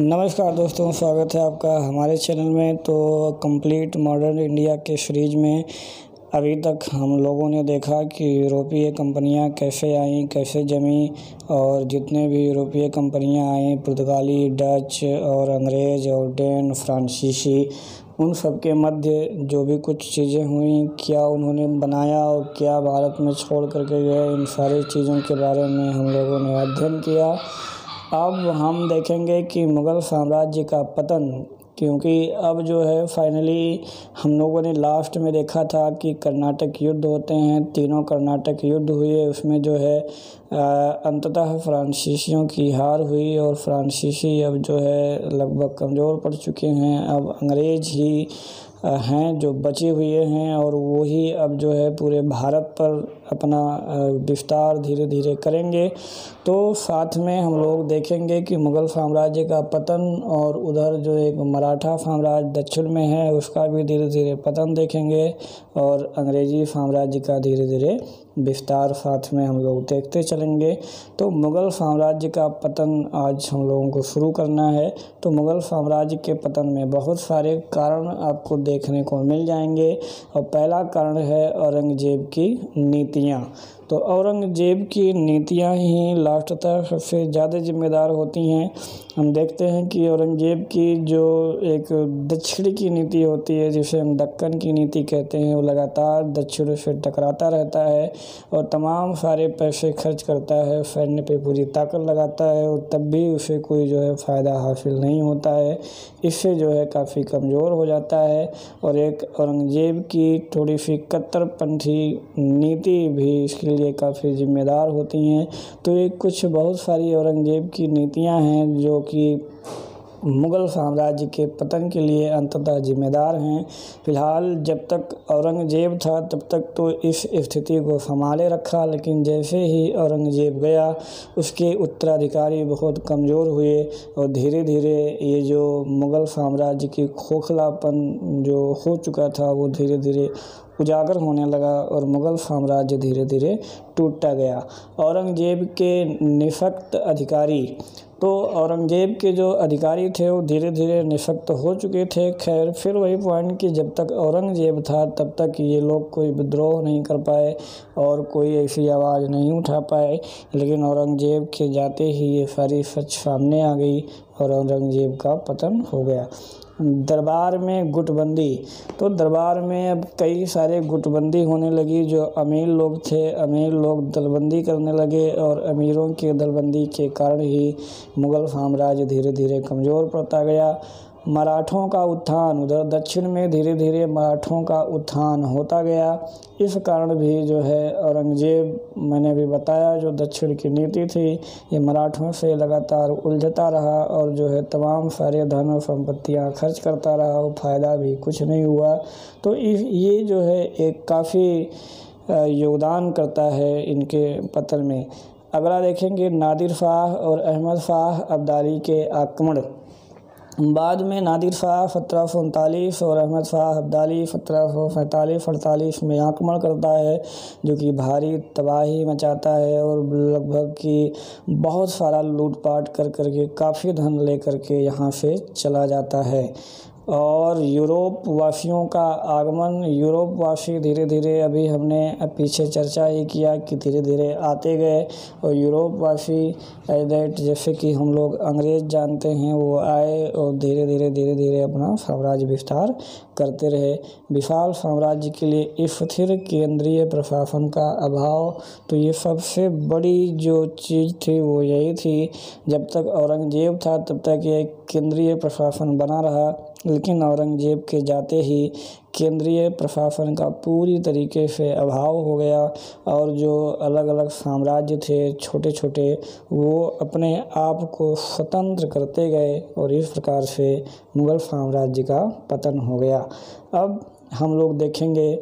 नमस्कार दोस्तों, स्वागत है आपका हमारे चैनल में। तो कंप्लीट मॉडर्न इंडिया के सीरीज़ में अभी तक हम लोगों ने देखा कि यूरोपीय कंपनियाँ कैसे आईं, कैसे जमी, और जितने भी यूरोपीय कंपनियाँ आईं, पुर्तगाली, डच और अंग्रेज़ और डेन, फ्रांसीसी, उन सब के मध्य जो भी कुछ चीज़ें हुई, क्या उन्होंने बनाया और क्या भारत में छोड़ करके गए, इन सारी चीज़ों के बारे में हम लोगों ने अध्ययन किया। अब हम देखेंगे कि मुग़ल साम्राज्य का पतन, क्योंकि अब जो है फाइनली हम लोगों ने लास्ट में देखा था कि कर्नाटक युद्ध होते हैं, तीनों कर्नाटक युद्ध हुए, उसमें जो है अंततः फ्रांसीसियों की हार हुई और फ्रांसीसी अब जो है, लगभग कमज़ोर पड़ चुके हैं। अब अंग्रेज़ ही हैं जो बचे हुए हैं और वही अब जो है, पूरे भारत पर अपना विस्तार धीरे धीरे करेंगे। तो साथ में हम लोग देखेंगे कि मुग़ल साम्राज्य का पतन और उधर जो एक मराठा साम्राज्य दक्षिण में है, उसका भी धीरे धीरे पतन देखेंगे और अंग्रेज़ी साम्राज्य का धीरे धीरे विस्तार साथ में हम लोग देखते चलेंगे। तो मुग़ल साम्राज्य का पतन आज हम लोगों को शुरू करना है। तो मुग़ल साम्राज्य के पतन में बहुत सारे कारण आपको देखने को मिल जाएँगे। और पहला कारण है औरंगज़ेब की नीतियाँ तो औरंगज़ेब की नीतियाँ ही लास्ट तक सबसे ज़्यादा जिम्मेदार होती हैं। हम देखते हैं कि औरंगज़ेब की जो एक दक्षिण की नीति होती है, जिसे हम दक्कन की नीति कहते हैं, वो लगातार दक्षिण से टकराता रहता है और तमाम सारे पैसे खर्च करता है, सैन्य पे पूरी ताकत लगाता है और तब भी उसे कोई जो है फ़ायदा हासिल नहीं होता है। इससे जो है काफ़ी कमज़ोर हो जाता है और एक औरंगज़ेब की थोड़ी सी कट्टरपंथी नीति भी इसके लिए काफ़ी ज़िम्मेदार होती हैं। तो ये कुछ बहुत सारी औरंगज़ेब की नीतियाँ हैं, जो कि मुग़ल साम्राज्य के पतन के लिए अंततः जिम्मेदार हैं। फ़िलहाल जब तक औरंगज़ेब था, तब तक तो इस स्थिति को संभाले रखा, लेकिन जैसे ही औरंगज़ेब गया, उसके उत्तराधिकारी बहुत कमज़ोर हुए और धीरे धीरे ये जो मुग़ल साम्राज्य की खोखलापन जो हो चुका था, वो धीरे धीरे उजागर होने लगा और मुग़ल साम्राज्य धीरे धीरे टूटता गया। औरंगज़ेब के निशक्त अधिकारी तो औरंगज़ेब के जो अधिकारी थे, वो धीरे धीरे निशक्त हो चुके थे। खैर, फिर वही पॉइंट कि जब तक औरंगज़ेब था, तब तक ये लोग कोई विद्रोह नहीं कर पाए और कोई ऐसी आवाज़ नहीं उठा पाए। लेकिन औरंगज़ेब के जाते ही ये सारी सच सामने आ गई और औरंगज़ेब का पतन हो गया। दरबार में गुटबंदी। तो दरबार में अब कई सारे गुटबंदी होने लगी जो अमीर लोग थे। अमीर लोग दलबंदी करने लगे और अमीरों के दलबंदी के कारण ही मुग़ल साम्राज्य धीरे धीरे कमज़ोर पड़ता गया। मराठों का उत्थान। उधर दक्षिण में धीरे धीरे मराठों का उत्थान होता गया। इस कारण भी जो है औरंगज़ेब, मैंने भी बताया, जो दक्षिण की नीति थी, ये मराठों से लगातार उलझता रहा और जो है तमाम सारे धन और संपत्तियाँ खर्च करता रहा, वो फ़ायदा भी कुछ नहीं हुआ। तो ये जो है एक काफ़ी योगदान करता है इनके पतन में। अगला देखेंगे नादिर शाह और अहमद शाह अब्दाली के आक्रमण। बाद में नादिर शाह सत्रह सौ उनतालीस और अहमद शाह अब्दाली सत्रह सौ सैंतालीस, अड़तालीस में आक्रमण करता है, जो कि भारी तबाही मचाता है और लगभग कि बहुत सारा लूटपाट कर करके काफ़ी धन ले करके यहाँ से चला जाता है। और यूरोप वासियों का आगमन यूरोप वासी धीरे धीरे अभी हमने पीछे चर्चा ही किया कि धीरे धीरे आते गए और यूरोप वासी दैट जैसे कि हम लोग अंग्रेज़ जानते हैं, वो आए और धीरे धीरे धीरे धीरे अपना साम्राज्य विस्तार करते रहे। विशाल साम्राज्य के लिए स्थिर केंद्रीय प्रशासन का अभाव तो ये सबसे बड़ी जो चीज़ थी वो यही थी। जब तक औरंगज़ेब था, तब तक ये केंद्रीय प्रशासन बना रहा। लेकिन औरंगज़ेब के जाते ही केंद्रीय प्रशासन का पूरी तरीके से अभाव हो गया और जो अलग अलग साम्राज्य थे छोटे छोटे वो अपने आप को स्वतंत्र करते गए और इस प्रकार से मुग़ल साम्राज्य का पतन हो गया। अब हम लोग देखेंगे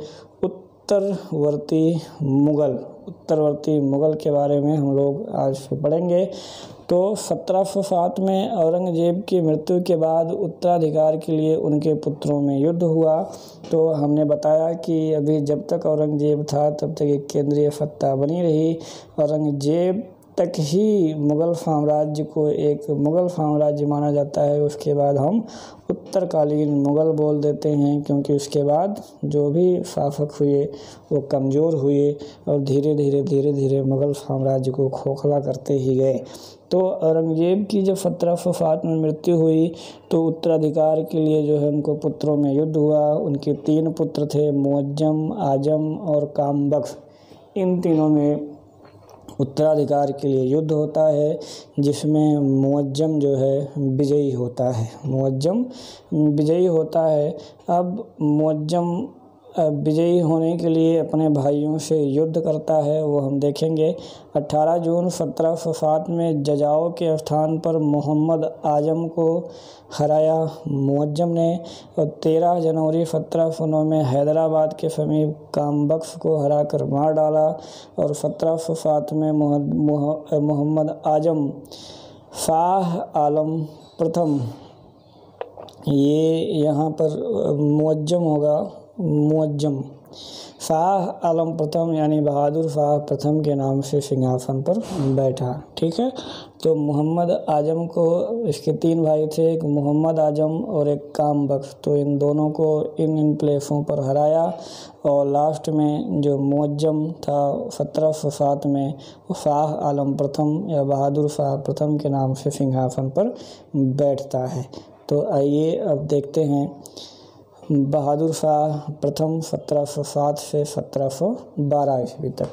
उत्तरवर्ती मुग़ल उत्तरवर्ती मुग़ल के बारे में हम लोग आज पढ़ेंगे। तो 1707 में औरंगज़ेब की मृत्यु के बाद उत्तराधिकार के लिए उनके पुत्रों में युद्ध हुआ। तो हमने बताया कि अभी जब तक औरंगज़ेब था, तब तक एक केंद्रीय सत्ता बनी रही। औरंगज़ेब तक ही मुग़ल साम्राज्य को एक मुग़ल साम्राज्य माना जाता है। उसके बाद हम उत्तरकालीन मुग़ल बोल देते हैं, क्योंकि उसके बाद जो भी शासक हुए, वो कमज़ोर हुए और धीरे धीरे धीरे धीरे मुग़ल साम्राज्य को खोखला करते ही गए। तो औरंगज़ेब की जब सौ सात में मृत्यु हुई तो उत्तराधिकार के लिए जो है उनको पुत्रों में युद्ध हुआ। उनके तीन पुत्र थे, मुअज्जम, आज़म और कामबख्श। इन तीनों में उत्तराधिकार के लिए युद्ध होता है, जिसमें मुअज्जम जो है विजयी होता है। मुअज्जम विजयी होता है। अब मुअज्जम विजयी होने के लिए अपने भाइयों से युद्ध करता है, वो हम देखेंगे। 18 जून, सत्रह सौ सात में जजाओ के स्थान पर मोहम्मद आज़म को हराया मुअज्जम ने और 13 जनवरी, सत्रह सौ नौ में हैदराबाद के समीप कामबख्श को हराकर मार डाला और सत्रह सौ सात में मोहम्मद आज़म, शाह आलम प्रथम। ये यहाँ पर मुअज्जम होगा। मुअज्जम शाह आलम प्रथम यानी बहादुर शाह प्रथम के नाम से सिंहासन पर बैठा, ठीक है? तो मोहम्मद आज़म को, इसके तीन भाई थे, एक मोहम्मद आज़म और एक काम बख्श। तो इन दोनों को इन इन प्लेसों पर हराया और लास्ट में जो मुअज्जम था, सत्रह सौ सात में शाह आलम प्रथम या बहादुर शाह प्रथम के नाम से सिंहासन पर बैठता है। तो आइए अब देखते हैं बहादुर शाह प्रथम सत्रह सौ सात से सत्रह सौ बारह ईस्वी तक।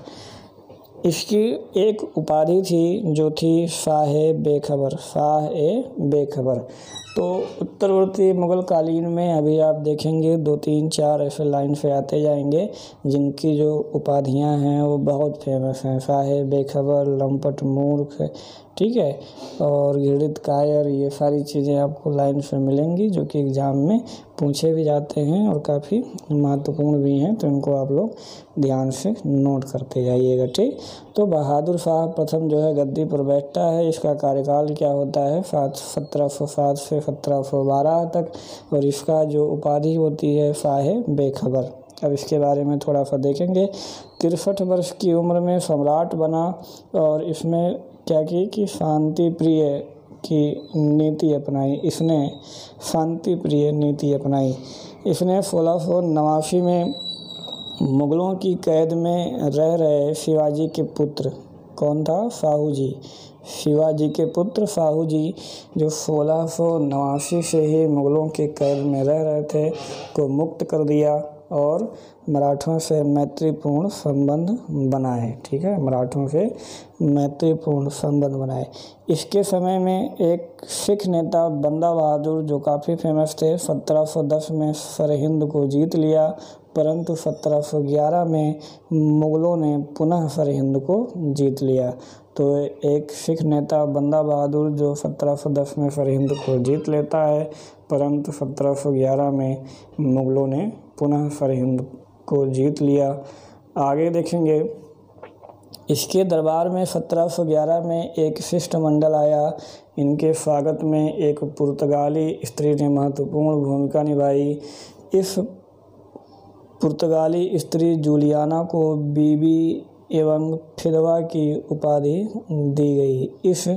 इसकी एक उपाधि थी जो थी शाह बेखबर शाह ए बेखबर। तो उत्तरवर्ती मुग़ल कालीन में अभी आप देखेंगे दो तीन चार ऐसे लाइन से आते जाएँगे, जिनकी जो उपाधियाँ हैं वो बहुत फ़ेमस हैं। शाह बेखबर, लंपट, मूर्ख ठीक है? और घृणित कायर ये सारी चीज़ें आपको लाइन से मिलेंगी, जो कि एग्ज़ाम में पूछे भी जाते हैं और काफ़ी महत्वपूर्ण भी हैं तो इनको आप लोग ध्यान से नोट करते जाइएगा, ठीक? तो बहादुर शाह प्रथम जो है गद्दी पर बैठता है, इसका कार्यकाल क्या होता है? सात, सत्रह सौ सात से सत्रह सौ बारह तक, और इसका जो उपाधि होती है शाह बेखबर। अब इसके बारे में थोड़ा सा देखेंगे। तिरसठ वर्ष की उम्र में सम्राट बना और इसमें क्या की कि शांति प्रिय की नीति अपनाई। इसने शांति प्रिय नीति अपनाई। इसने सोलह नवासी में मुग़लों की कैद में रह रहे शिवाजी के पुत्र, कौन था? साहू जी शिवाजी के पुत्र साहू जी जो सोलह नवासी से ही मुग़लों के कैद में रह रहे थे, को मुक्त कर दिया। और मराठों से मैत्रीपूर्ण संबंध बनाए, ठीक है? मराठों से मैत्रीपूर्ण संबंध बनाए। इसके समय में एक सिख नेता बंदा बहादुर, जो काफ़ी फ़ेमस थे 1710 में सरहिंद को जीत लिया, परंतु 1711 में मुग़लों ने पुनः सरहिंद को जीत लिया। तो एक सिख नेता बंदा बहादुर, जो 1710 में सरहिंद को जीत लेता है, परंतु 1711 में मुग़लों ने पुनः सरहिंद को जीत लिया। आगे देखेंगे। इसके दरबार में 1711 में एक शिष्टमंडल आया। इनके स्वागत में एक पुर्तगाली स्त्री ने महत्वपूर्ण भूमिका निभाई। इस पुर्तगाली स्त्री जूलियाना को बीबी एवं फिदवा की उपाधि दी गई। इस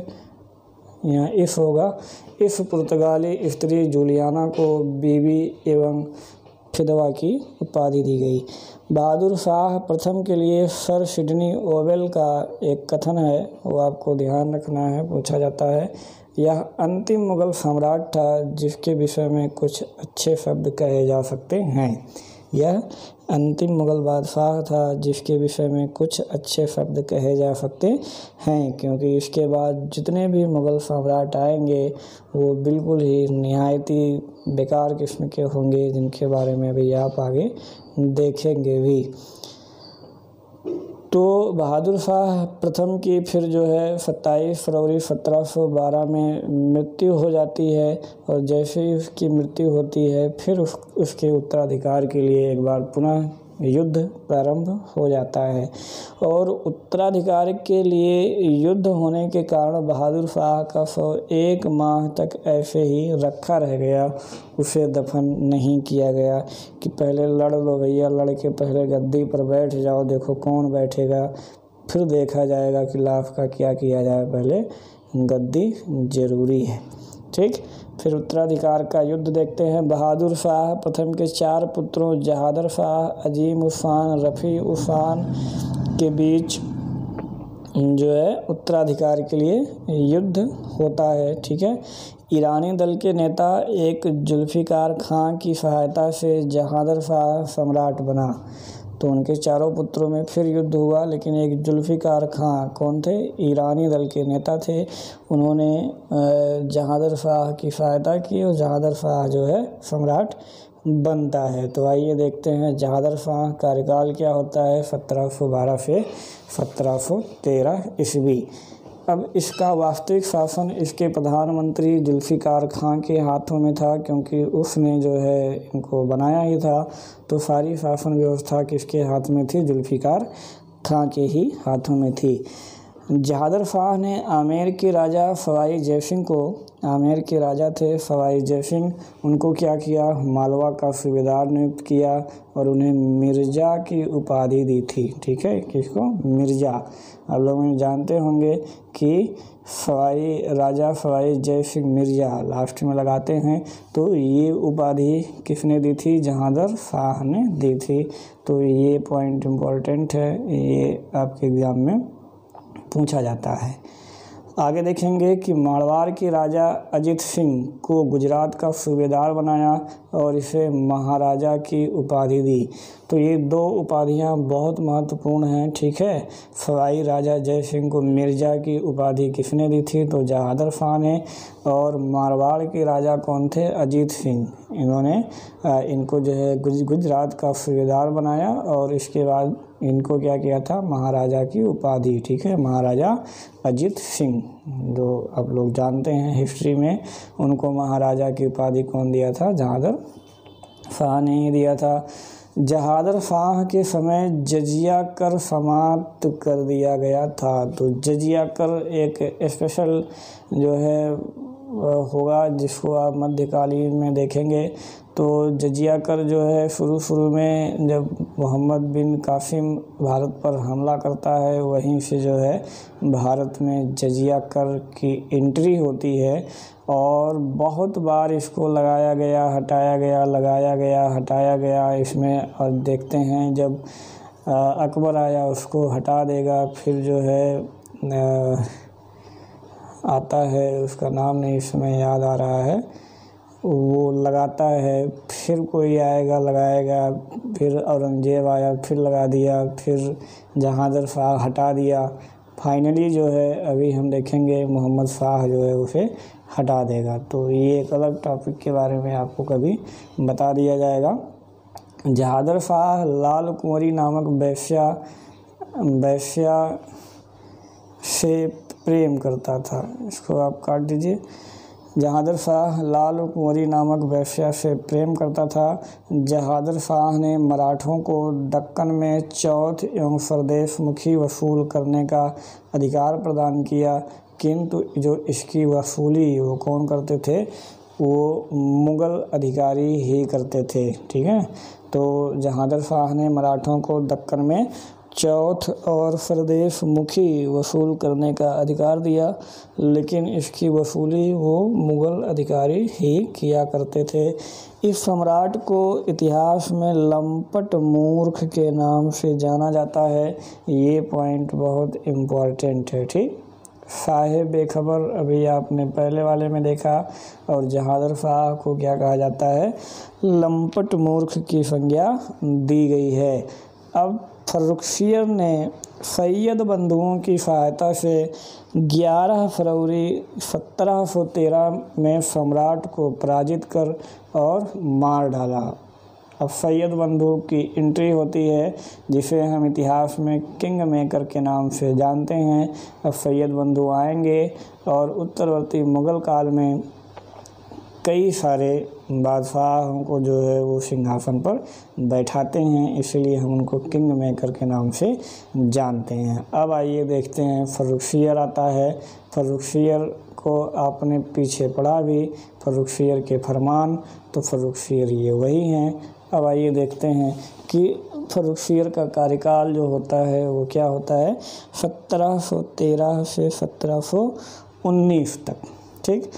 यहाँ इस होगा। इस पुर्तगाली स्त्री जूलियाना को बीबी एवं फिदवा की उपाधि दी गई। बहादुर शाह प्रथम के लिए सर सिडनी ओवेल का एक कथन है, वो आपको ध्यान रखना है, पूछा जाता है। यह अंतिम मुग़ल सम्राट था, जिसके विषय में कुछ अच्छे शब्द कहे जा सकते हैं। यह अंतिम मुग़ल बादशाह था जिसके विषय में कुछ अच्छे शब्द कहे जा सकते हैं, क्योंकि इसके बाद जितने भी मुग़ल सम्राट आएँगे, वो बिल्कुल ही नहायती बेकार किस्म के होंगे, जिनके बारे में भी आप आगे देखेंगे भी। तो बहादुर शाह प्रथम की फिर जो है सत्ताईस फरवरी सत्रह सौ बारह में मृत्यु हो जाती है और जैसे ही उसकी मृत्यु होती है, फिर उस, उसके उत्तराधिकार के लिए एक बार पुनः युद्ध प्रारंभ हो जाता है और उत्तराधिकार के लिए युद्ध होने के कारण बहादुर शाह का सौ एक माह तक ऐसे ही रखा रह गया। उसे दफन नहीं किया गया कि पहले लड़ लो भैया लड़ के पहले गद्दी पर बैठ जाओ, देखो कौन बैठेगा। फिर देखा जाएगा खिलाफ का क्या किया जाए, पहले गद्दी ज़रूरी है। ठीक। फिर उत्तराधिकार का युद्ध देखते हैं। बहादुर शाह प्रथम के चार पुत्रों जहादर शाह, अजीम उफ़ान, रफ़ी उफ़ान के बीच जो है उत्तराधिकार के लिए युद्ध होता है। ठीक है? ईरानी दल के नेता एक जुल्फ़िकार खां की सहायता से जहादर शाह सम्राट बना। तो उनके चारों पुत्रों में फिर युद्ध हुआ, लेकिन एक जुल्फ़िकार खां, कौन थे? ईरानी दल के नेता थे। उन्होंने जहादर शाह की सहायता की और जहादर शाह जो है, सम्राट बनता है। तो आइए देखते हैं जहादर शाह कार्यकाल क्या होता है? सत्रह सौ बारह से सत्रह सौ तेरह ईस्वी। अब इसका वास्तविक शासन इसके प्रधानमंत्री जुल्फ़िकार खां के हाथों में था, क्योंकि उसने जो है इनको बनाया ही था। तो सारी शासन व्यवस्था किसके हाथ में थी? जुल्फ़िकार खां के ही हाथों में थी। जहादर शाह ने आमेर के राजा सवाई जयसिंह को, आमेर के राजा थे सवाई जयसिंह, उनको क्या किया? मालवा का सूबेदार नियुक्त किया और उन्हें मिर्ज़ा की उपाधि दी थी। ठीक है? किसको? मिर्ज़ा। आप लोग जानते होंगे कि फवाई, राजा फवाई जय सिंह मिर्ज़ा लास्ट में लगाते हैं। तो ये उपाधि किसने दी थी? जहाँदर शाह ने दी थी। तो ये पॉइंट इम्पोर्टेंट है, ये आपके एग्ज़ाम में पूछा जाता है। आगे देखेंगे कि मारवाड़ के राजा अजित सिंह को गुजरात का सूबेदार बनाया और इसे महाराजा की उपाधि दी। तो ये दो उपाधियाँ बहुत महत्वपूर्ण हैं, ठीक है? सवाई राजा जय सिंह को मिर्ज़ा की उपाधि किसने दी थी? तो जहादर शाह ने। और मारवाड़ के राजा कौन थे? अजीत सिंह। इन्होंने इनको जो है गुज, गुजरात का सूबेदार बनाया और इसके बाद इनको क्या किया था? महाराजा की उपाधि, ठीक है? महाराजा अजीत सिंह, जो आप लोग जानते हैं हिस्ट्री में, उनको महाराजा की उपाधि कौन दिया था? जहादर शाह ने ही दिया था। जहादर शाह के समय जजिया कर समाप्त कर दिया गया था। तो जजिया कर एक स्पेशल जो है होगा, जिसको आप मध्यकालीन में देखेंगे। तो जजिया कर जो है शुरू शुरू में जब मोहम्मद बिन कासिम भारत पर हमला करता है, वहीं से जो है, भारत में जजिया कर की एंट्री होती है और बहुत बार इसको लगाया गया, हटाया गया, लगाया गया, हटाया गया। इसमें और देखते हैं, जब अकबर आया, उसको हटा देगा, फिर जो है आता है, उसका नाम नहीं इसमें याद आ रहा है। वो लगाता है, फिर कोई आएगा, लगाएगा, फिर औरंगज़ेब आया, फिर लगा दिया, फिर जहांगीर शाह हटा दिया। फाइनली जो है, अभी हम देखेंगे, मोहम्मद शाह जो है, उसे हटा देगा। तो ये एक अलग टॉपिक के बारे में आपको कभी बता दिया जाएगा। जहादर शाह लाल कुंवरी नामक वैश्या वैश्या से प्रेम करता था। इसको आप काट दीजिए। जहादर शाह लाल कुंवरी नामक वैश्या से प्रेम करता था। जहादर शाह ने मराठों को दक्कन में चौथ एवं स्वदेश मुखी वसूल करने का अधिकार प्रदान किया। किंतु जो इसकी वसूली वो कौन करते थे? वो मुग़ल अधिकारी ही करते थे, ठीक है? तो जहादर शाह ने मराठों को दक्कन में चौथ और प्रदेश मुखी वसूल करने का अधिकार दिया, लेकिन इसकी वसूली वो मुग़ल अधिकारी ही किया करते थे। इस सम्राट को इतिहास में लंपट मूर्ख के नाम से जाना जाता है। ये पॉइंट बहुत इम्पोर्टेंट है, ठीक? साहेब, बेखबर, अभी आपने पहले वाले में देखा, और जहादर शाह को क्या कहा जाता है? लंपट मूर्ख की संज्ञा दी गई है। अब फर्रुखसियर ने सैयद बंधुओं की सहायता से 11 फरवरी सत्रह सौ तेरह में सम्राट को पराजित कर और मार डाला। अब सैयद बंधु की एंट्री होती है, जिसे हम इतिहास में किंग मेकर के नाम से जानते हैं। अब सैयद बंधु आएँगे और उत्तरवर्ती मुग़ल काल में कई सारे बादशाहों को जो है वो सिंहासन पर बैठाते हैं, इसलिए हम उनको किंग मेकर के नाम से जानते हैं। अब आइए देखते हैं फरुखशियर आता है। फरुखशियर को आपने पीछे पढ़ा भी फरुखशियर के फरमान तो फरुखशियर ये वही हैं। अब आइए देखते हैं कि फरुखशियर का कार्यकाल जो होता है, वो क्या होता है? सत्रह सौ तेरह से सत्रह सौ उन्नीस तक, ठीक?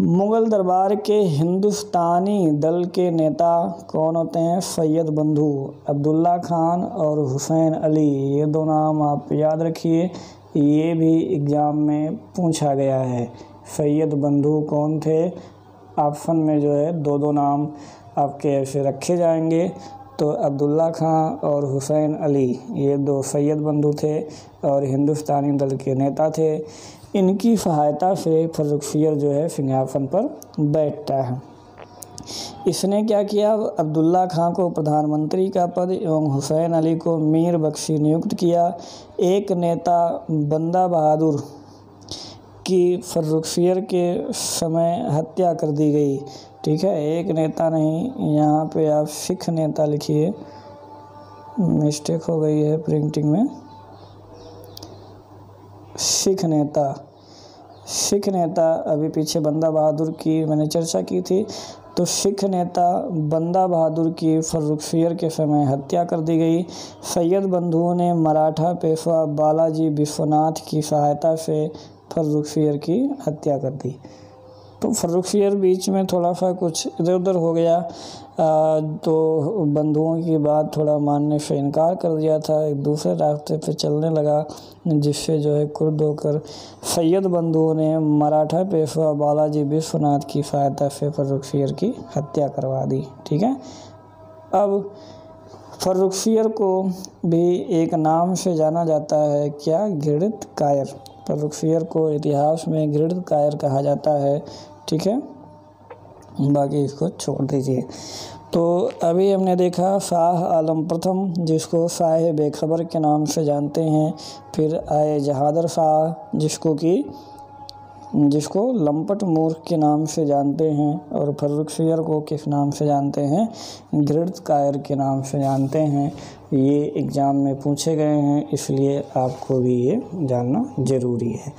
मुग़ल दरबार के हिंदुस्तानी दल के नेता कौन होते हैं? सैयद बंधु अब्दुल्ला खान और हुसैन अली। ये दो नाम आप याद रखिए। ये भी एग्ज़ाम में पूछा गया है। सैयद बंधु कौन थे? ऑप्शन में जो है दो दो नाम आपके ऐसे रखे जाएँगे। तो अब्दुल्ला खां और हुसैन अली, ये दो सैयद बंधु थे और हिंदुस्तानी दल के नेता थे। इनकी सहायता से फर्रुखसियर जो है सिंहासन पर बैठता है। इसने क्या किया? अब्दुल्ला खां को प्रधानमंत्री का पद एवं हुसैन अली को मीर बख्शी नियुक्त किया। एक नेता बंदा बहादुर की फर्रुखसियर के समय हत्या कर दी गई। ठीक है, एक नेता नहीं, यहाँ पे आप सिख नेता लिखिए। मिस्टेक हो गई है प्रिंटिंग में। सिख नेता। सिख नेता, अभी पीछे बंदा बहादुर की मैंने चर्चा की थी तो सिख नेता बंदा बहादुर की फर्रुखसियर के समय हत्या कर दी गई। सैयद बंधुओं ने मराठा पेशवा बालाजी विश्वनाथ की सहायता से फर्रुखसियर की हत्या कर दी। तो फर्रुखियर बीच में थोड़ा सा कुछ इधर उधर हो गया। आ, तो बंधुओं की बात थोड़ा मानने से इनकार कर दिया था। एक दूसरे रास्ते पे चलने लगा जिससे जो है कुर्द होकर सैयद बंधुओं ने मराठा पेशवा बालाजी विश्वनाथ की सहायता से फर्रुखियर की हत्या करवा दी ठीक है? अब फर्रुखियर को भी एक नाम से जाना जाता है क्या? घृणित कायर। फर्रुखियर को इतिहास में घृणित कायर कहा जाता है। ठीक है? बाकी इसको छोड़ दीजिए। तो अभी हमने देखा, शाह आलम प्रथम, जिसको शाह बेखबर के नाम से जानते हैं, फिर आए जहादर शाह, जिसको कि जिसको लंपट मूर्ख के नाम से जानते हैं और फर्रुख को किस नाम से जानते हैं घृत कायर के नाम से जानते हैं, ये एग्ज़ाम में पूछे गए हैं, इसलिए आपको भी ये जानना ज़रूरी है।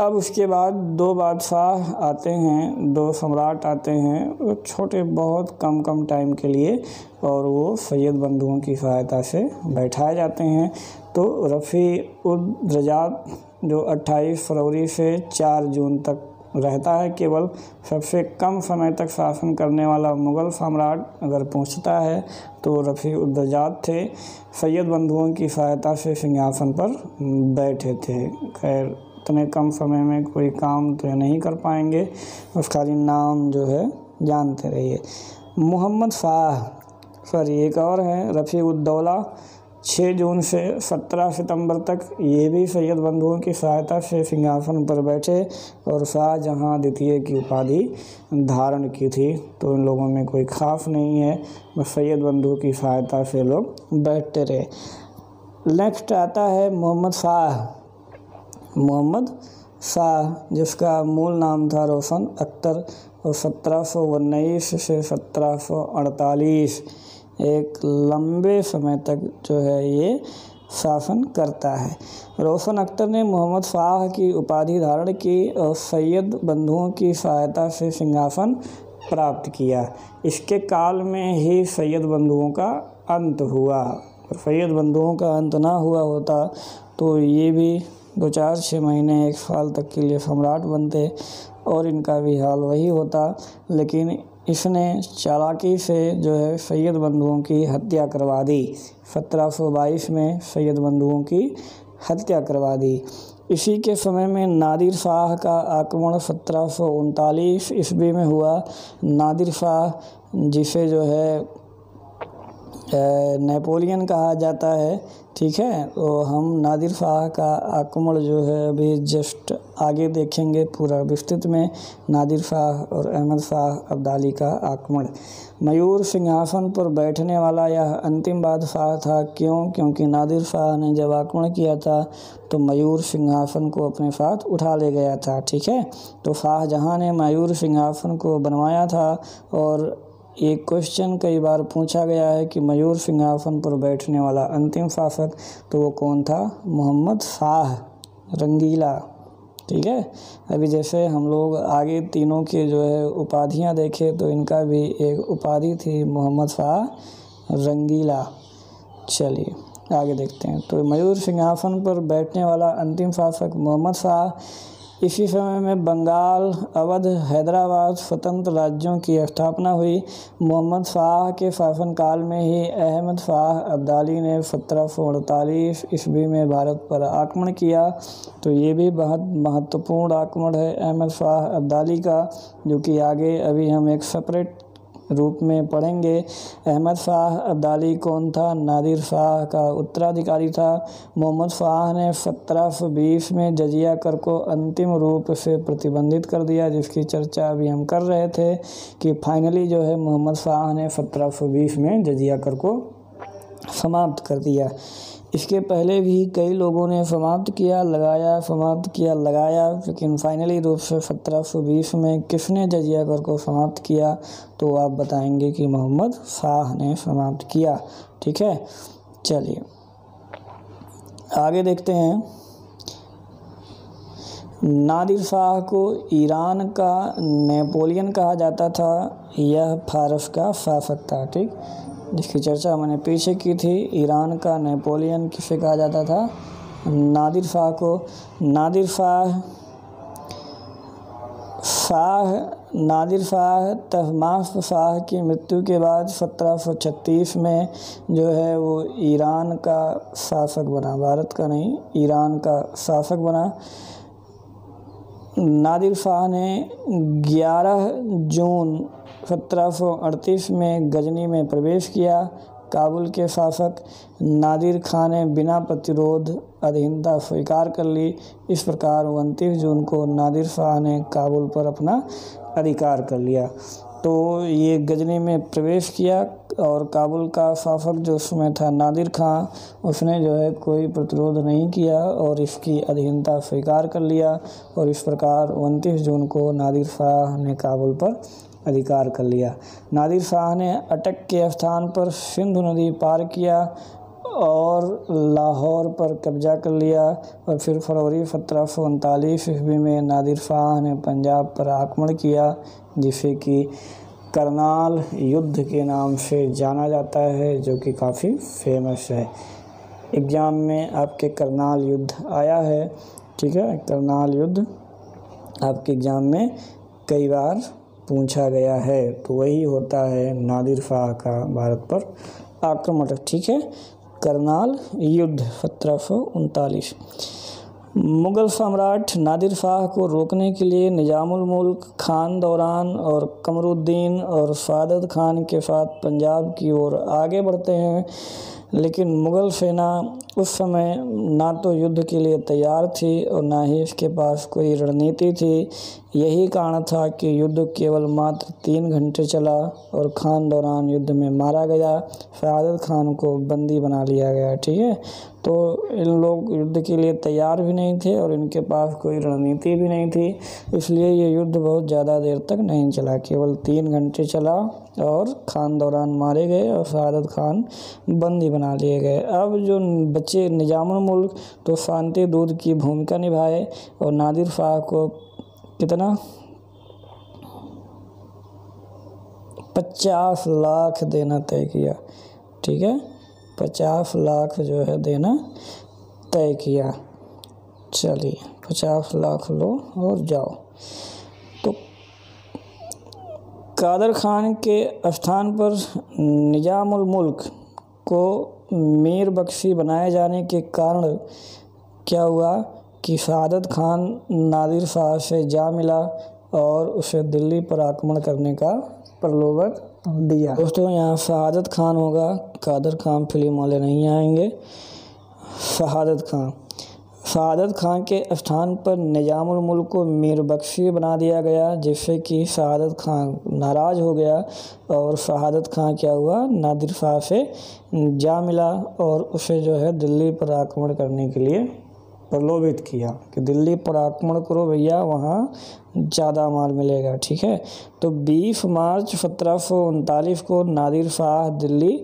अब उसके बाद दो बादशाह आते हैं, दो सम्राट आते हैं, वो छोटे बहुत कम कम टाइम के लिए और वो सैयद बंधुओं की सहायता से बैठाए जाते हैं। तो रफ़ी उद्रजात जो 28 फरवरी से 4 जून तक रहता है, केवल सबसे कम समय तक शासन करने वाला मुग़ल सम्राट अगर पहुँचता है तो रफ़ी उद्दजात थे। सैयद बंधुओं की सहायता से सिंहासन पर बैठे थे। खैर, इतने कम समय में कोई काम तो नहीं कर पाएँगे। खाली नाम जो है, जानते रहिए। मोहम्मद शाह। सॉरी, एक और है, रफ़ी उद्दौला। छः जून से सत्रह सितंबर तक ये भी सैयद बंधुओं की सहायता से सिंहासन पर बैठे और शाहजहाँ द्वितीय की उपाधि धारण की थी तो इन लोगों में कोई खास नहीं है। बस सैयद बंधु की सहायता से लोग बैठते रहे। नेक्स्ट आता है मोहम्मद शाह। मोहम्मद शाह, जिसका मूल नाम था रोशन अख्तर, और सत्रह सौ उन्नीस से सत्रह सौ अड़तालीस एक लंबे समय तक जो है ये शासन करता है। रोशन अख्तर ने मोहम्मद शाह की उपाधि धारण की और सैयद बंधुओं की सहायता से सिंहासन प्राप्त किया। इसके काल में ही सैयद बंधुओं का अंत हुआ। और सैयद बंधुओं का अंत ना हुआ होता तो ये भी दो चार छः महीने एक साल तक के लिए सम्राट बनते और इनका भी हाल वही होता। लेकिन इसने चालाकी से जो है सैयद बंधुओं की हत्या करवा दी। सत्रह सौ बाईस में सैयद बंधुओं की हत्या करवा दी। इसी के समय में नादिर शाह का आक्रमण सत्रह सौ उनतालीस ईस्वी में हुआ। नादिर शाह, जिसे जो है नेपोलियन कहा जाता है, ठीक है? तो हम नादिर शाह का आक्रमण जो है अभी जस्ट आगे देखेंगे पूरा विस्तृत में, नादिर शाह और अहमद शाह अब्दाली का आक्रमण। मयूर सिंहासन पर बैठने वाला यह अंतिम बादशाह था। क्यों? क्योंकि नादिर शाह ने जब आक्रमण किया था तो मयूर सिंहासन को अपने साथ उठा ले गया था, ठीक है? तो शाहजहाँ ने मयूर सिंहासन को बनवाया था और एक क्वेश्चन कई बार पूछा गया है कि मयूर सिंहासन पर बैठने वाला अंतिम शासक तो वो कौन था? मोहम्मद शाह रंगीला। ठीक है? अभी जैसे हम लोग आगे तीनों के जो है उपाधियाँ देखें तो इनका भी एक उपाधि थी मोहम्मद शाह रंगीला। चलिए, आगे देखते हैं। तो मयूर सिंहासन पर बैठने वाला अंतिम शासक मोहम्मद शाह इसी समय में बंगाल, अवध, हैदराबाद, स्वतंत्र राज्यों की स्थापना हुई। मोहम्मद शाह के शासनकाल में ही अहमद शाह अब्दाली ने सत्रह सौ अड़तालीस ईस्वी में भारत पर आक्रमण किया। तो ये भी बहुत महत्वपूर्ण आक्रमण है अहमद शाह अब्दाली का, जो कि आगे अभी हम एक सेपरेट रूप में पढ़ेंगे। अहमद शाह अब्दाली कौन था? नादिर शाह का उत्तराधिकारी था। मोहम्मद शाह ने सत्रह बीस में जजिया कर को अंतिम रूप से प्रतिबंधित कर दिया, जिसकी चर्चा अभी हम कर रहे थे कि फाइनली जो है मोहम्मद शाह ने सत्रह बीस में जजिया कर को समाप्त कर दिया। इसके पहले भी कई लोगों ने समाप्त किया, लगाया, समाप्त किया, लगाया, लेकिन फाइनली रूप से सत्रह, सौ बीस में किसने जजिया कर को समाप्त किया? तो आप बताएँगे कि मोहम्मद शाह ने समाप्त किया। ठीक है? चलिए। आगे देखते हैं। नादिर शाह को ईरान का नेपोलियन कहा जाता था, यह फारस का शासक था। ठीक? जिसकी चर्चा मैंने पीछे की थी, ईरान का नेपोलियन किसे कहा जाता था? नादिर शाह को। नादिर शाह शाह नादिर शाह तहमाफ शाह की मृत्यु के बाद 1736 में जो है वो ईरान का शासक बना, भारत का नहीं, ईरान का शासक बना। नादिर शाह ने 11 जून 1738 में गजनी में प्रवेश किया। काबुल के शासक नादिर खान ने बिना प्रतिरोध अधीनता स्वीकार कर ली। इस प्रकार उनतीस जून को नादिर शाह ने काबुल पर अपना अधिकार कर लिया। तो ये गजनी में प्रवेश किया और काबुल का शासक जो उसमें था नादिर खां, उसने जो है कोई प्रतिरोध नहीं किया और इसकी अधीनता स्वीकार कर लिया और इस प्रकार उनतीस जून को नादिर शाह ने काबुल पर अधिकार कर लिया। नादिर शाह ने अटक के स्थान पर सिंधु नदी पार किया और लाहौर पर कब्जा कर लिया और फिर फरवरी सत्रह सौ उनतालीस ईस्वी में नादिर शाह ने पंजाब पर आक्रमण किया, जिसे कि करनाल युद्ध के नाम से जाना जाता है, जो कि काफ़ी फ़ेमस है। एग्ज़ाम में आपके करनाल युद्ध आया है, ठीक है? करनाल युद्ध आपके एग्ज़ाम में कई बार पूछा गया है तो वही होता है नादिर शाह का भारत पर आक्रमण। ठीक है, करनाल युद्ध, सत्रह उनतालीस। मुग़ल सम्राट नादिर शाह को रोकने के लिए निज़ामुल मुल्क, खान दौरान और कमरुद्दीन और सादत खान के साथ पंजाब की ओर आगे बढ़ते हैं। लेकिन मुग़ल सेना उस समय ना तो युद्ध के लिए तैयार थी और ना ही इसके पास कोई रणनीति थी। यही कारण था कि युद्ध केवल मात्र तीन घंटे चला और खान दौरान युद्ध में मारा गया। फ़यादत खान को बंदी बना लिया गया, ठीक है? तो इन लोग युद्ध के लिए तैयार भी नहीं थे और इनके पास कोई रणनीति भी नहीं थी। इसलिए ये युद्ध बहुत ज़्यादा देर तक नहीं चला, केवल तीन घंटे चला और खान दौरान मारे गए और शहादत खान बंदी बना लिए गए। अब जो बच्चे निजामुल मुल्क तो शांति दूत की भूमिका निभाए और नादिर शाह को कितना? पचास लाख देना तय किया, ठीक है? पचास लाख जो है देना तय किया। चलिए, पचास लाख लो और जाओ। तो कादर खान के स्थान पर निजामुल मुल्क को मीर बख्शी बनाए जाने के कारण क्या हुआ कि सादत खान नादिर शाह से जा मिला और उसे दिल्ली पर आक्रमण करने का प्रलोभन दिया। दोस्तों, यहाँ शहादत खान होगा। कादर खान फ़िल्म वाले नहीं आएँगे। शहादत खान। शहादत खान के स्थान पर निजामुल मुल्क को मीर बख्शी बना दिया गया, जिससे कि शहादत खान नाराज़ हो गया और शहादत खान क्या हुआ? नादिर शाह से जा मिला और उसे जो है दिल्ली पर आक्रमण करने के लिए प्रलोभित किया कि दिल्ली पर आक्रमण करो भैया, वहाँ ज़्यादा माल मिलेगा, ठीक है? तो बीस मार्च सत्रह सौ उनतालीस को नादिर शाह दिल्ली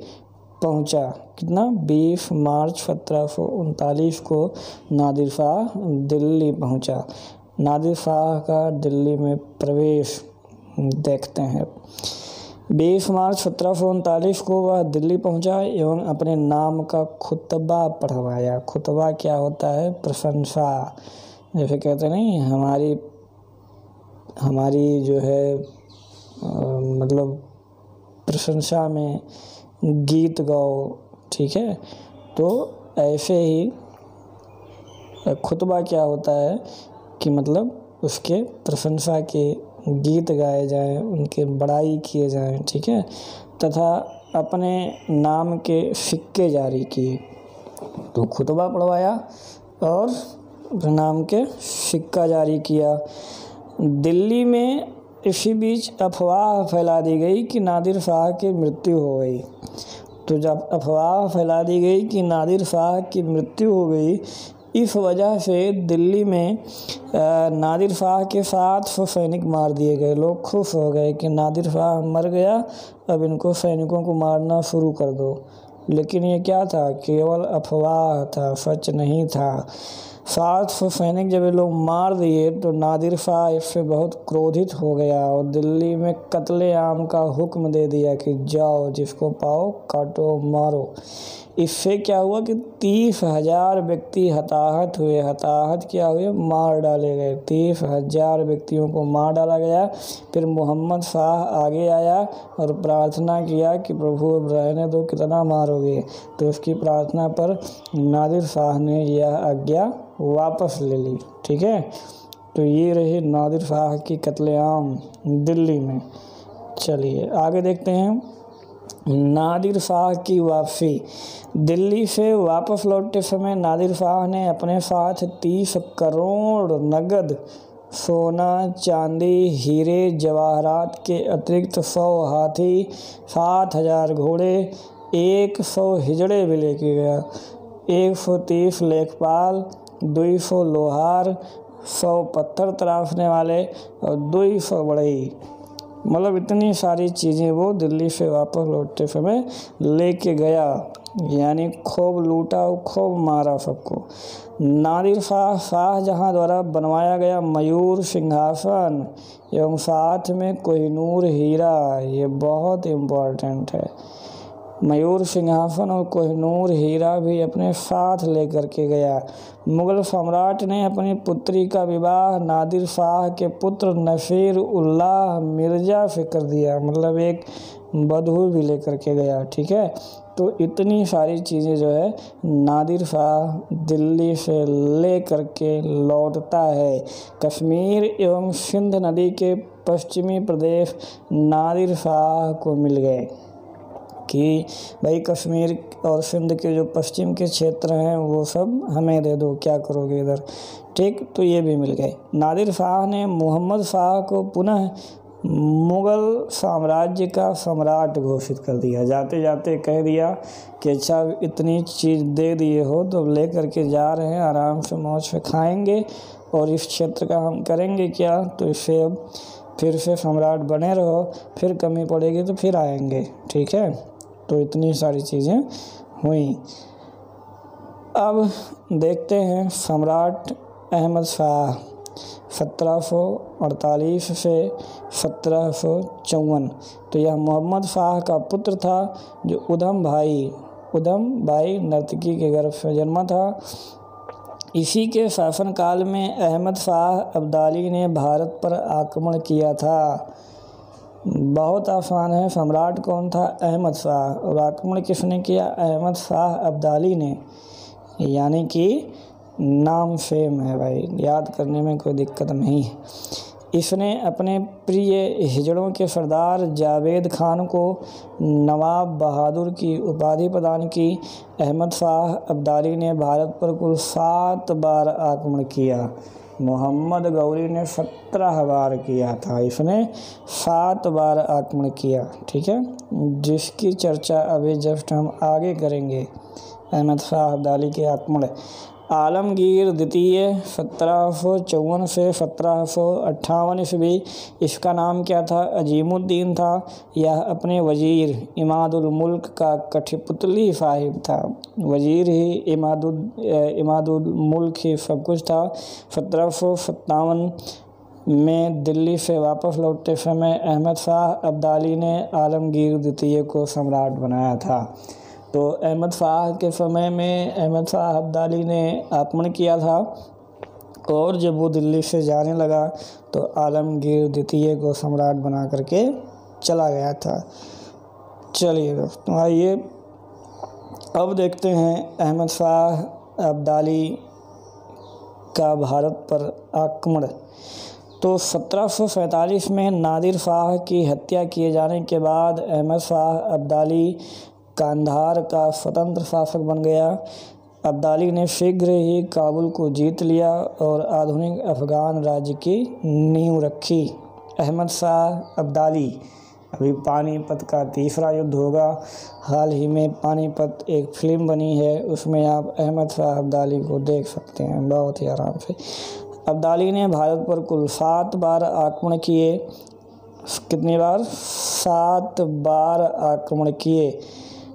पहुँचा। कितना? बीस मार्च सत्रह सौ उनतालीस को नादिर शाह दिल्ली पहुँचा। नादिर शाह का दिल्ली में प्रवेश देखते हैं। बीस मार्च सत्रह सौ उनतालीस को वह दिल्ली पहुँचा एवं अपने नाम का खुतबा पढ़वाया। खुतबा क्या होता है? प्रशंसा। जैसे कहते नहीं हमारी हमारी जो है आ, मतलब प्रशंसा में गीत गाओ ठीक है? तो ऐसे ही खुतबा क्या होता है कि मतलब उसके प्रशंसा के गीत गाए जाएँ, उनके बड़ाई किए जाएँ, ठीक है? तथा अपने नाम के सिक्के जारी किए। तो खुतबा पढ़वाया और नाम के सिक्का जारी किया। दिल्ली में इसी बीच अफवाह फैला दी गई कि नादिर शाह की मृत्यु हो गई। तो जब अफवाह फैला दी गई कि नादिर शाह की मृत्यु हो गई इस वजह से दिल्ली में नादिर शाह के साथ सौ सैनिक मार दिए गए। लोग खुश हो गए कि नादिर शाह मर गया, अब इनको सैनिकों को मारना शुरू कर दो। लेकिन ये क्या था? केवल अफवाह था, सच नहीं था। सात सौ सैनिक जब ये लोग मार दिए तो नादिर शाह इससे बहुत क्रोधित हो गया और दिल्ली में कत्ले आम का हुक्म दे दिया कि जाओ, जिसको पाओ, काटो, मारो। इससे क्या हुआ कि तीस हज़ार व्यक्ति हताहत हुए। हताहत क्या हुए मार डाले गए। तीस हज़ार व्यक्तियों को मार डाला गया। फिर मोहम्मद शाह आगे आया और प्रार्थना किया कि प्रभु, अब रहने दो, कितना मारोगे? तो उसकी प्रार्थना पर नादिर शाह ने यह आज्ञा वापस ले ली। ठीक है? तो ये रही नादिर शाह की कत्लेआम दिल्ली में। चलिए, आगे देखते हैं नादिर शाह की वापसी। दिल्ली से वापस लौटते समय नादिर शाह ने अपने साथ तीस करोड़ नगद, सोना, चांदी, हीरे, जवाहरात के अतिरिक्त सौ हाथी, सात हज़ार घोड़े, एक सौ हिजड़े भी लेके गया। एक सौ तीस लेखपाल दो सौ लोहार, सौ पत्थर तराशने वाले और दो सौ बढ़ई मतलब इतनी सारी चीज़ें वो दिल्ली से वापस लौटते समय लेके गया। यानी खूब लूटा और खूब मारा सबको। नादिर शाह, शाहजहाँ द्वारा बनवाया गया मयूर सिंहासन एवं साथ में कोहिनूर हीरा, ये बहुत इम्पोर्टेंट है। मयूर सिंहासन और कोहिनूर हीरा भी अपने साथ लेकर के गया। मुगल सम्राट ने अपनी पुत्री का विवाह नादिर शाह के पुत्र नसीर उल्लाह मिर्ज़ा से कर दिया। मतलब एक बधू भी लेकर के गया, ठीक है? तो इतनी सारी चीज़ें जो है, नादिर शाह दिल्ली से ले करके लौटता है। कश्मीर एवं सिंध नदी के पश्चिमी प्रदेश नादिर शाह को मिल गए। कि भाई कश्मीर और सिंध के जो पश्चिम के क्षेत्र हैं, वो सब हमें दे दो, क्या करोगे इधर? ठीक तो ये भी मिल गए। नादिर शाह ने मोहम्मद शाह को पुनः मुग़ल साम्राज्य का सम्राट घोषित कर दिया। जाते जाते कह दिया कि अच्छा इतनी चीज़ दे दिए हो तो ले करके जा रहे हैं, आराम से मौज से खाएँगे और इस क्षेत्र का हम करेंगे क्या? तो इससे अब फिर से सम्राट बने रहो, फिर कमी पड़ेगी तो फिर आएँगे। ठीक है? तो इतनी सारी चीज़ें हुई। अब देखते हैं सम्राट अहमद शाह, सत्रह सौ अड़तालीस से सत्रह सौ चौवन। तो यह मोहम्मद शाह का पुत्र था, जो उधम भाई उधम भाई नर्तकी के गर्भ से जन्मा था। इसी के शासनकाल में अहमद शाह अब्दाली ने भारत पर आक्रमण किया था। बहुत आसान है, सम्राट कौन था? अहमद शाह। और आक्रमण किसने किया? अहमद शाह अब्दाली ने। यानी कि नाम सेम है भाई, याद करने में कोई दिक्कत नहीं। है इसने अपने प्रिय हिजड़ों के सरदार जावेद खान को नवाब बहादुर की उपाधि प्रदान की। अहमद शाह अब्दाली ने भारत पर कुल सात बार आक्रमण किया। मोहम्मद गौरी ने सत्रह बार किया था, इसने सात बार आक्रमण किया, ठीक है? जिसकी चर्चा अभी जस्ट हम आगे करेंगे। अहमद शाह अब्दाली के आक्रमण। आलमगीर द्वितीय, सत्रह सौ चौवन से सत्रह सौ अट्ठावन ईस्वी। इसका नाम क्या था? अजीमुद्दीन था। यह अपने वज़ीर इमादुल मुल्क का कठपुतली साहिब था। वज़ीर ही इमादुल इमादुल मुल्क ही सब कुछ था। सत्रह सौ सत्तावन में दिल्ली से वापस लौटते समय अहमद शाह अब्दाली ने आलमगीर द्वितीय को सम्राट बनाया था। तो अहमद शाह के समय में अहमद शाह अब्दाली ने आक्रमण किया था और जब वो दिल्ली से जाने लगा तो आलमगीर द्वितीय को सम्राट बना करके चला गया था। चलिए दोस्तों, आइए। अब देखते हैं अहमद शाह अब्दाली का भारत पर आक्रमण। तो सत्रह में नादिर शाह की हत्या किए जाने के बाद अहमद शाह अब्दाली कांधार का स्वतंत्र शासक बन गया। अब्दाली ने शीघ्र ही काबुल को जीत लिया और आधुनिक अफ़गान राज्य की नींव रखी। अहमद शाह अब्दाली, अभी पानीपत का तीसरा युद्ध होगा। हाल ही में पानीपत एक फ़िल्म बनी है, उसमें आप अहमद शाह अब्दाली को देख सकते हैं, बहुत ही आराम से। अब्दाली ने भारत पर कुल सात बार आक्रमण किए। कितनी बार? सात बार आक्रमण किए।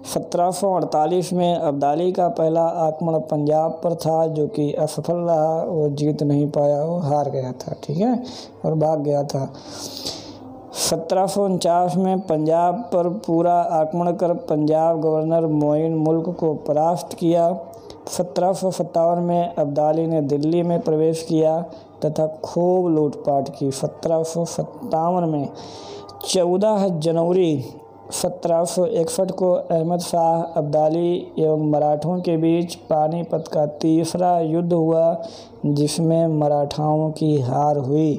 सत्रह सौ अड़तालीस में अब्दाली का पहला आक्रमण पंजाब पर था, जो कि असफल रहा वो जीत नहीं पाया वो हार गया था, ठीक है? और भाग गया था। सत्रह सौ उनचास में पंजाब पर पूरा आक्रमण कर पंजाब गवर्नर मोइन मुल्क को परास्त किया। सत्रह सौ सतावन में अब्दाली ने दिल्ली में प्रवेश किया तथा खूब लूटपाट की। सत्रह सौ सत्तावन में चौदह जनवरी सत्रह सौ इकसठ को अहमद शाह अब्दाली एवं मराठों के बीच पानीपत का तीसरा युद्ध हुआ, जिसमें मराठाओं की हार हुई।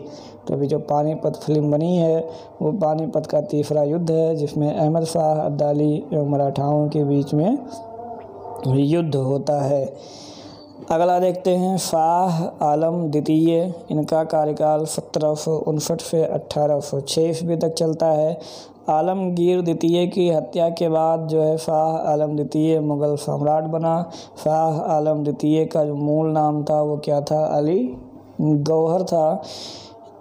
तो अभी जो पानीपत फ़िल्म बनी है, वो पानीपत का तीसरा युद्ध है, जिसमें अहमद शाह अब्दाली एवं मराठाओं के बीच में युद्ध होता है। अगला देखते हैं, शाह आलम द्वितीय। इनका कार्यकाल सत्रह सौ उनसठ से अट्ठारह सौ ईस्वी तक चलता है। आलमगीर द्वितीय की हत्या के बाद जो है शाह आलम द्वितीय मुग़ल सम्राट बना। शाह आलम द्वितीय का जो मूल नाम था वो क्या था? अली गौहर था।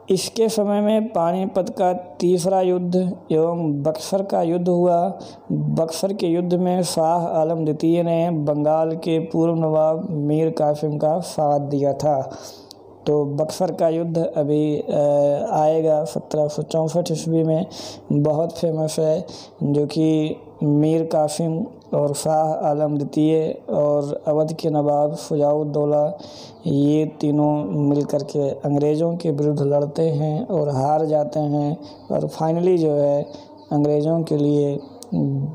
इसके समय में पानीपत का तीसरा युद्ध एवं बक्सर का युद्ध हुआ। बक्सर के युद्ध में शाह आलम द्वितीय ने बंगाल के पूर्व नवाब मीर कासिम का साथ दिया था। तो बक्सर का युद्ध अभी आएगा सत्रह सौ चौंसठ ईस्वी में। बहुत फ़ेमस है, जो कि मीर कासिम और शाह आलम द्वितीय और अवध के नवाब शुजाउद्दौला ये तीनों मिल कर के अंग्रेज़ों के विरुद्ध लड़ते हैं और हार जाते हैं। और फाइनली जो है, अंग्रेज़ों के लिए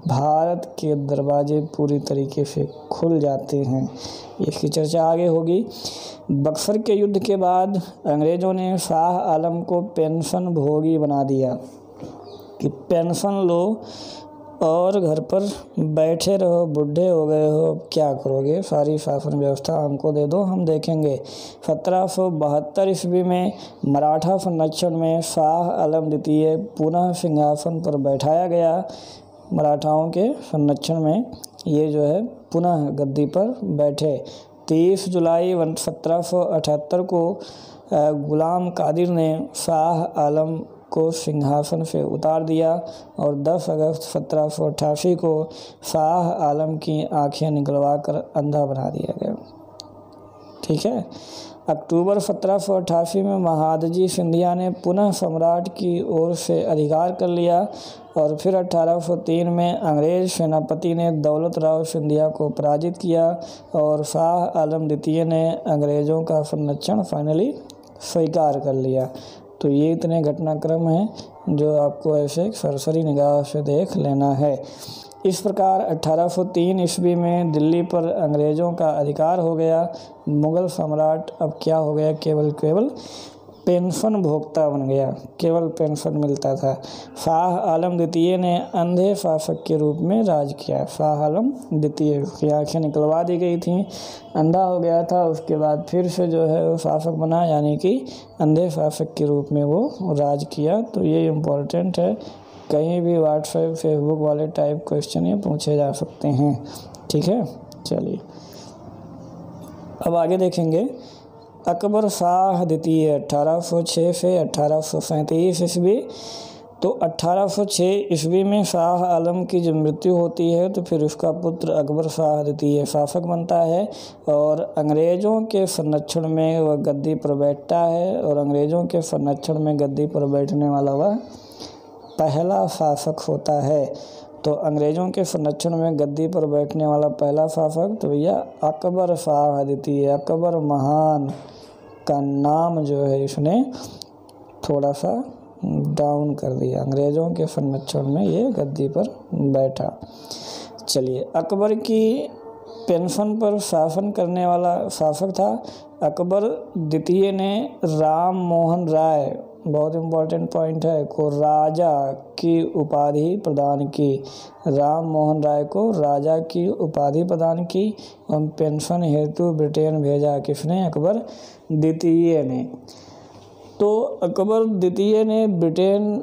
भारत के दरवाजे पूरी तरीके से खुल जाते हैं। इसकी चर्चा आगे होगी। बक्सर के युद्ध के बाद अंग्रेज़ों ने शाह आलम को पेंशन भोगी बना दिया कि पेंशन लो और घर पर बैठे रहो, बूढ़े हो गए हो, क्या करोगे? सारी शासन व्यवस्था हमको दे दो, हम देखेंगे। सत्रह सौ बहत्तर ईस्वी में मराठा संरक्षण में शाह आलम द्वितीय पुनः सिंहासन पर बैठाया गया। मराठाओं के संरक्षण में ये जो है पुनः गद्दी पर बैठे। तेईस जुलाई वन, सत्रह सौ अठहत्तर को गुलाम कादिर ने शाह आलम को सिंहासन से उतार दिया और 10 अगस्त, सत्रह सौ अट्ठासी को शाह आलम की आँखें निकलवा कर अंधा बना दिया गया। ठीक है? अक्टूबर सत्रह सौ अठासी में महादजी सिंधिया ने पुनः सम्राट की ओर से अधिकार कर लिया और फिर 1803 में अंग्रेज़ सेनापति ने दौलत राव सिंधिया को पराजित किया और शाह आलम द्वितीय ने अंग्रेज़ों का संरक्षण फाइनली स्वीकार कर लिया। तो ये इतने घटनाक्रम हैं जो आपको ऐसे सरसरी निगाह से देख लेना है। इस प्रकार 1803 ईस्वी में दिल्ली पर अंग्रेज़ों का अधिकार हो गया। मुग़ल सम्राट, अब क्या हो गया? केवल केवल पेंशन भोक्ता बन गया। केवल पेंशन मिलता था। शाह आलम द्वितीय ने अंधे शासक के रूप में राज किया। शाह आलम द्वितीय की आँखें निकलवा दी गई थी। अंधा हो गया था, उसके बाद फिर से जो है वो शासक बना, यानी कि अंधे शासक के रूप में वो राज किया। तो ये इम्पोर्टेंट है। कहीं भी व्हाट्सएप फेसबुक वाले टाइप क्वेश्चन ये पूछे जा सकते हैं। ठीक है? चलिए। अब आगे देखेंगे। अकबर शाह द्वितीय, अठारह सौ छः से अठारह सौ सैंतीस ईस्वी। तो 1806 ईस्वी में शाह आलम की जब मृत्यु होती है तो फिर उसका पुत्र अकबर शाह द्वितीय शासक बनता है और अंग्रेज़ों के संरक्षण में वह गद्दी पर बैठता है और अंग्रेज़ों के संरक्षण में गद्दी पर बैठने वाला वह पहला शासक होता है। तो अंग्रेज़ों के संरक्षण में गद्दी पर बैठने वाला पहला शासक तो भैया अकबर शाह द्वितीय अकबर महान का नाम जो है इसने थोड़ा सा डाउन कर दिया। अंग्रेज़ों के संरक्षण में ये गद्दी पर बैठा। चलिए, अकबर की पेंशन पर शासन करने वाला शासक था अकबर। द्वितीय ने राम मोहन राय बहुत इम्पोर्टेंट पॉइंट है को राजा की उपाधि प्रदान की। राम मोहन राय को राजा की उपाधि प्रदान की और पेंशन हेतु ब्रिटेन भेजा किसने? अकबर द्वितीय ने। तो अकबर द्वितीय ने ब्रिटेन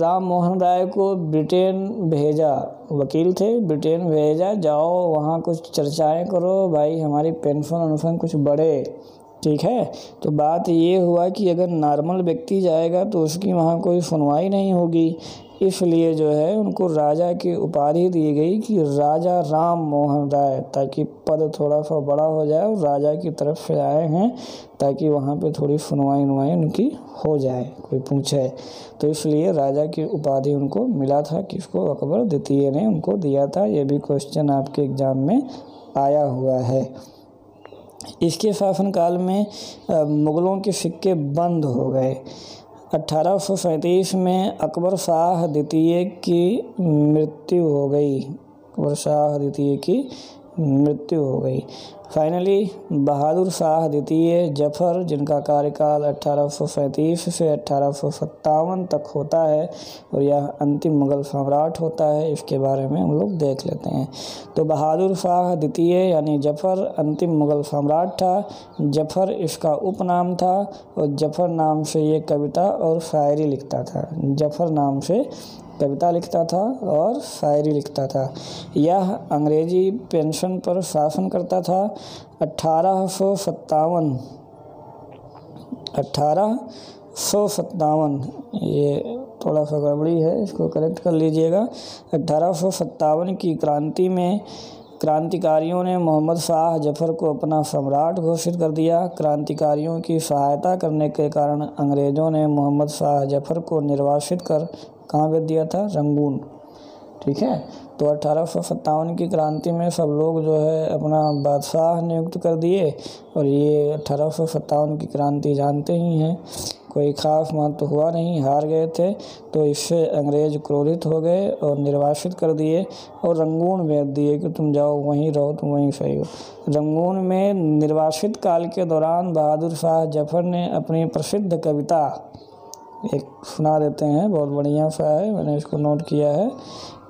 राम मोहन राय को ब्रिटेन भेजा। वकील थे ब्रिटेन भेजा। जाओ, वहाँ कुछ चर्चाएँ करो। भाई, हमारी पेंशन वनशन कुछ बढ़े। ठीक है? तो बात ये हुआ कि अगर नॉर्मल व्यक्ति जाएगा तो उसकी वहाँ कोई सुनवाई नहीं होगी। इसलिए जो है उनको राजा की उपाधि दी गई कि राजा राम मोहन राय, ताकि पद थोड़ा सा बड़ा हो जाए और राजा की तरफ़ से आए हैं, ताकि वहाँ पे थोड़ी सुनवाई उनवाई उनकी हो जाए, कोई पूछे। तो इसलिए राजा की उपाधि उनको मिला था किसको अकबर द्वितीय ने उनको दिया था। ये भी क्वेश्चन आपके एग्ज़ाम में आया हुआ है। इसके शासनकाल में मुग़लों के सिक्के बंद हो गए। अठारह में अकबर शाह द्वितीय की मृत्यु हो गई। अकबर शाह द्वितीय की मृत्यु हो गई। फाइनली बहादुर शाह द्वितीय ज़फ़र, जिनका कार्यकाल अठारह से अठारह तक होता है, और यह अंतिम मुग़ल सम्राट होता है, इसके बारे में हम लोग देख लेते हैं। तो बहादुर शाह द्वितीय यानी ज़फ़र, अंतिम मुग़ल सम्राट था। ज़फ़र इसका उपनाम था, और ज़फ़र नाम से ये कविता और शायरी लिखता था। ज़फ़र नाम से कविता लिखता था और शायरी लिखता था। यह अंग्रेज़ी पेंशन पर शासन करता था। अट्ठारह सौ सत्तावन अट्ठारह सौ सत्तावन, ये थोड़ा सा गड़बड़ी है, इसको करेक्ट कर लीजिएगा। अट्ठारह सौ सत्तावन की क्रांति में क्रांतिकारियों ने मोहम्मद शाह ज़फ़र को अपना सम्राट घोषित कर दिया। क्रांतिकारियों की सहायता करने के कारण अंग्रेज़ों ने मोहम्मद शाह ज़फ़र को निर्वासित कर कहाँ भेज दिया था? रंगून। ठीक है? तो अठारह सौ सत्तावन की क्रांति में सब लोग जो है अपना बादशाह नियुक्त कर दिए और ये अठारह सौ सत्तावन की क्रांति जानते ही हैं। कोई खास मत तो हुआ नहीं, हार गए थे तो इससे अंग्रेज़ क्रोधित हो गए और निर्वासित कर दिए और रंगून भेज दिए कि तुम जाओ, वहीं रहो, तुम वहीं सही हो। रंगून में निर्वासित काल के दौरान बहादुर शाह ज़फ़र ने अपनी प्रसिद्ध कविता एक सुना देते हैं, बहुत बढ़िया सा है, मैंने इसको नोट किया है।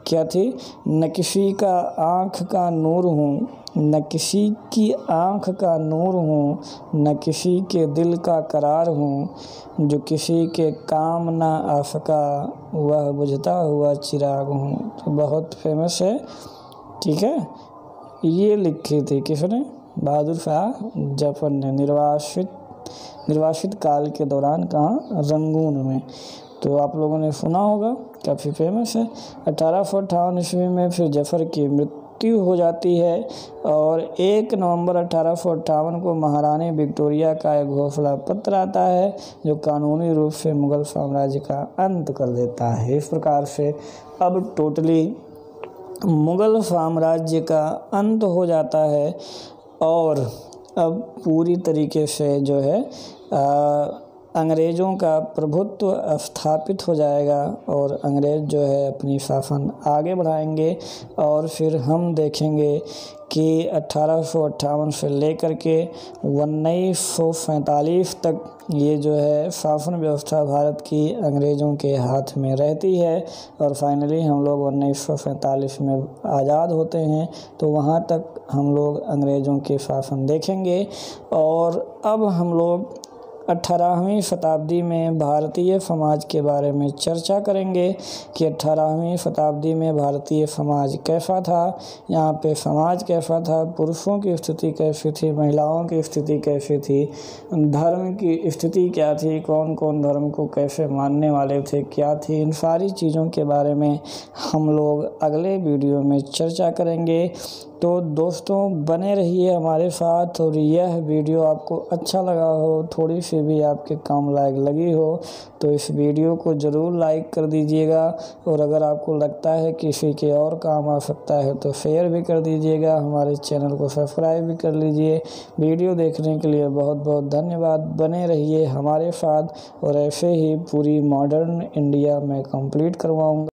क्या थी? न किसी का आँख का नूर हूँ, न किसी की आँख का नूर हूँ, न किसी के दिल का करार हूँ, जो किसी के काम ना आ सका, वह बुझता हुआ चिराग हूँ। तो बहुत फ़ेमस है, ठीक है? ये लिखी थी किसने? बहादुर शाह, ज़फ़र ने, निर्वासित निर्वासित काल के दौरान कहाँ? रंगून में। तो आप लोगों ने सुना होगा, काफ़ी फ़ेमस है। अठारह सौ अट्ठावन ईस्वी में फिर ज़फ़र की मृत्यु हो जाती है और एक नवंबर अठारह सौ अट्ठावन को महारानी विक्टोरिया का एक घोषणा पत्र आता है, जो कानूनी रूप से मुग़ल साम्राज्य का अंत कर देता है। इस प्रकार से अब टोटली मुग़ल साम्राज्य का अंत हो जाता है और अब पूरी तरीके से जो है अंग्रेज़ों का प्रभुत्व स्थापित हो जाएगा और अंग्रेज़ जो है अपनी शासन आगे बढ़ाएँगे और फिर हम देखेंगे कि अट्ठारह से लेकर के उन्नीस सौ सैंतालीस तक ये जो है शासन व्यवस्था भारत की अंग्रेज़ों के हाथ में रहती है। और फाइनली हम लोग उन्नीस सौ सैंतालीस में आज़ाद होते हैं तो वहाँ तक हम लोग अंग्रेज़ों के शासन देखेंगे। और अब हम लोग अठारहवीं शताब्दी में भारतीय समाज के बारे में चर्चा करेंगे कि अठारहवीं शताब्दी में भारतीय समाज कैसा था, यहाँ पे समाज कैसा था, पुरुषों की स्थिति कैसी थी, महिलाओं की स्थिति कैसी थी, धर्म की स्थिति क्या थी कौन कौन धर्म को कैसे मानने वाले थे, क्या थी, इन सारी चीज़ों के बारे में हम लोग अगले वीडियो में चर्चा करेंगे। तो दोस्तों, बने रहिए हमारे साथ और यह वीडियो आपको अच्छा लगा हो, थोड़ी सी भी आपके काम लायक लगी हो तो इस वीडियो को ज़रूर लाइक कर दीजिएगा। और अगर आपको लगता है किसी के और काम आ सकता है तो शेयर भी कर दीजिएगा। हमारे चैनल को सब्सक्राइब भी कर लीजिए। वीडियो देखने के लिए बहुत बहुत धन्यवाद। बने रहिए हमारे साथ और ऐसे ही पूरी मॉडर्न इंडिया में कंप्लीट करवाऊँगा।